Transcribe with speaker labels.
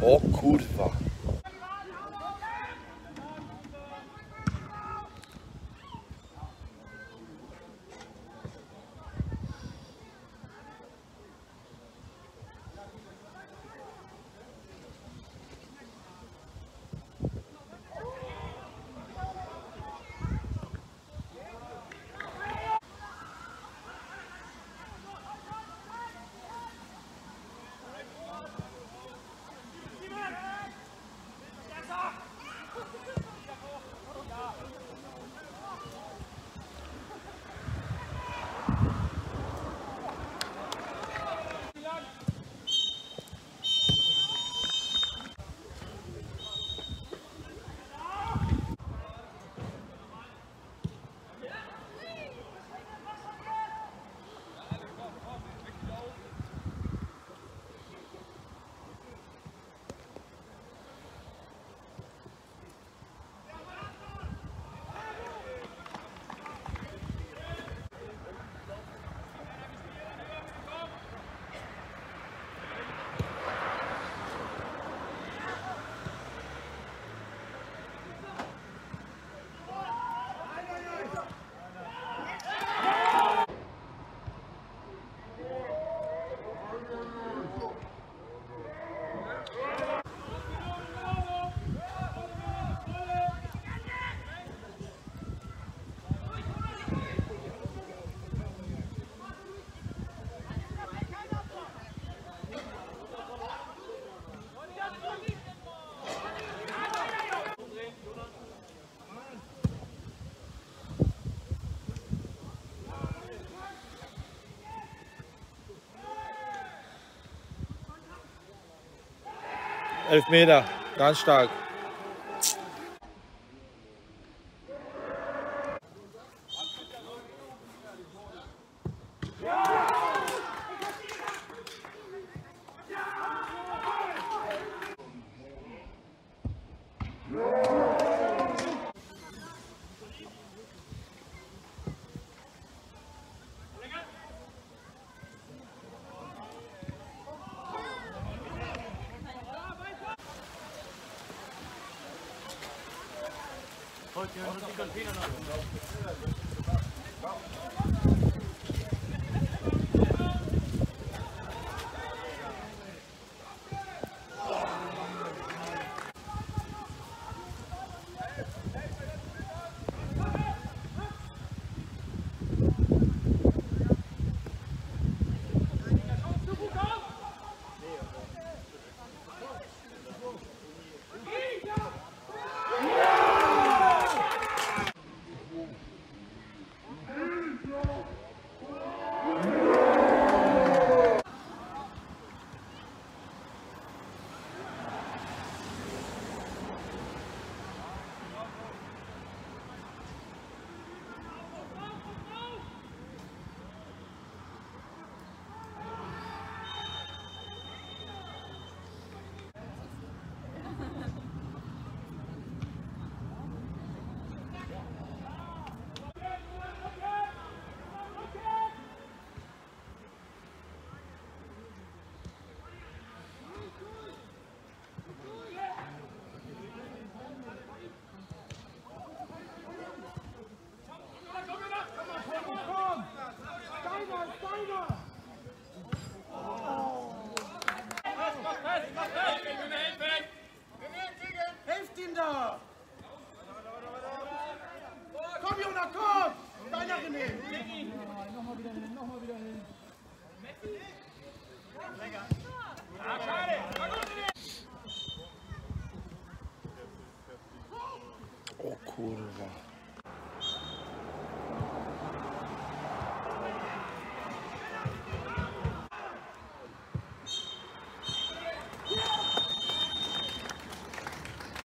Speaker 1: Oh, awkward war. Elfmeter, ganz stark. Oye, no, no, anderen hin. Nochmal wieder hin, nochmal wieder hin. Lecker. Ah, schade. Oh, kurwa.